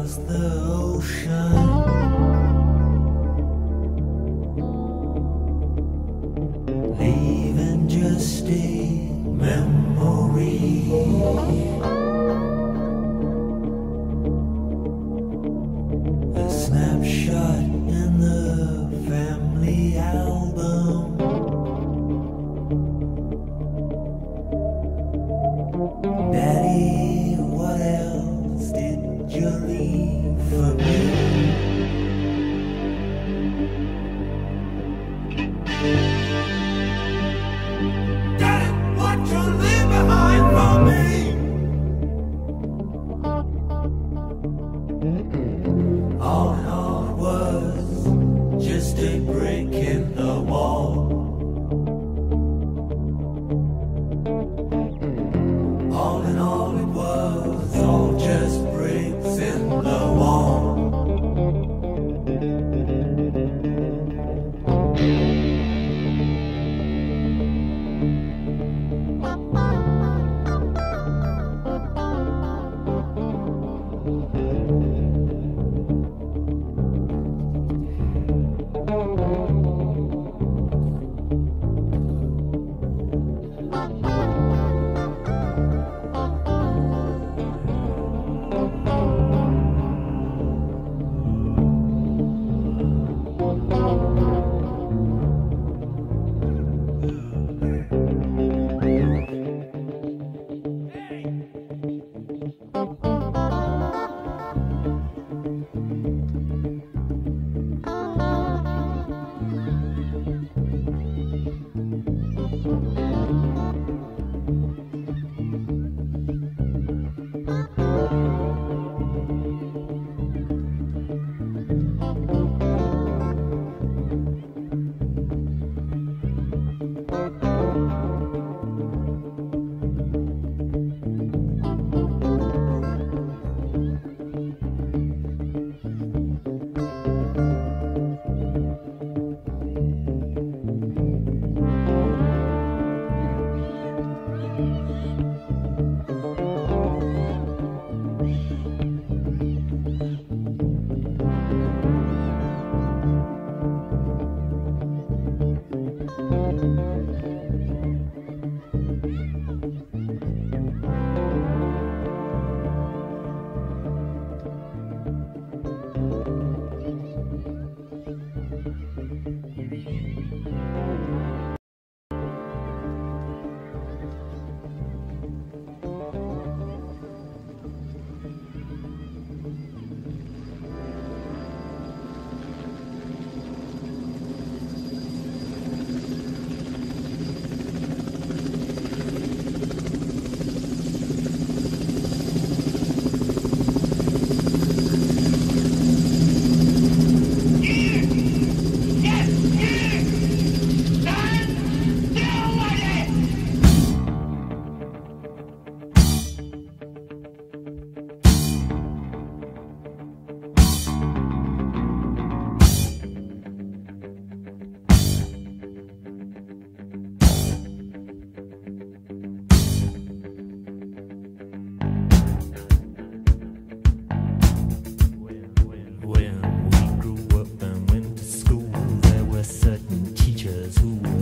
across the ocean. Control.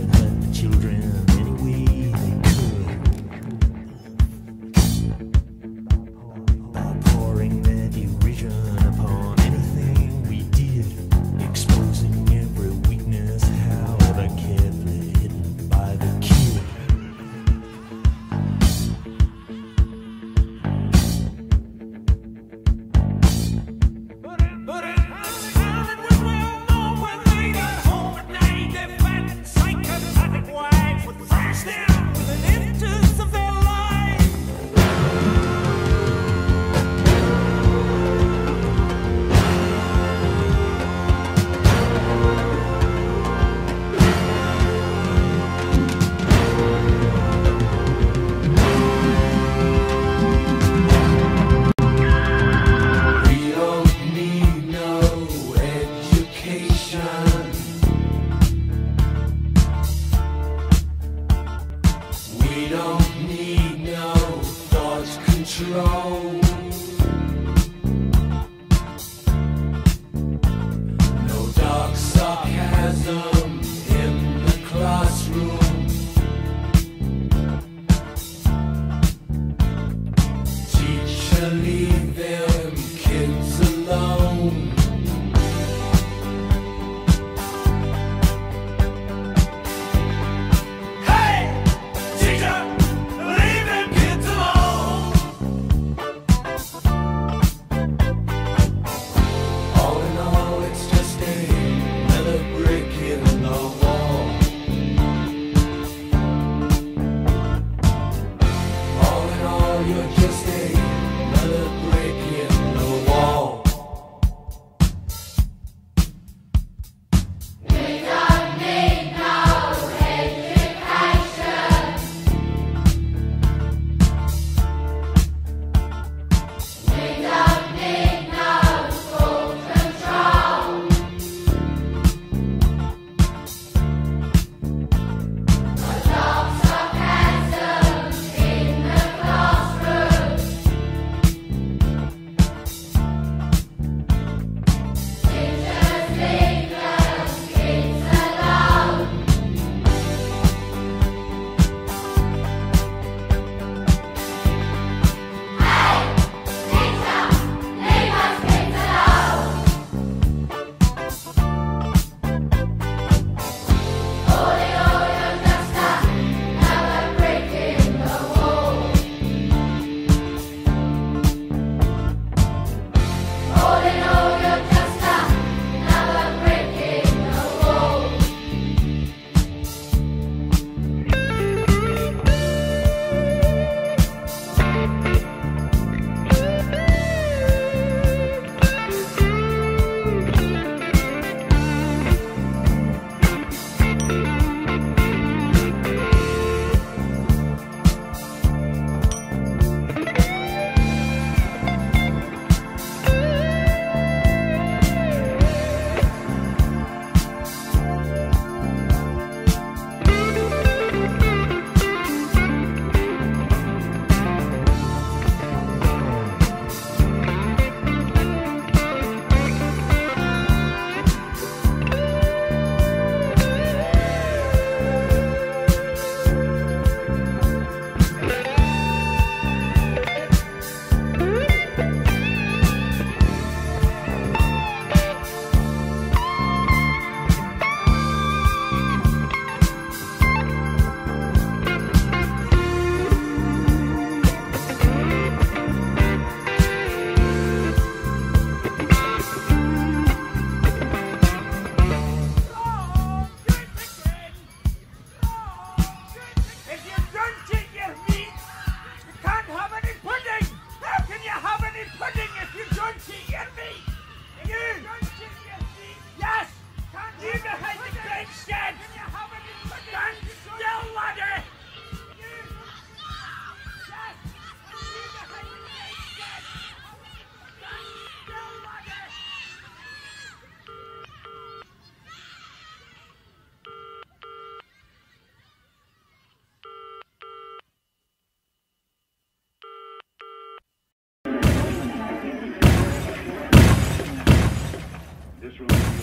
released.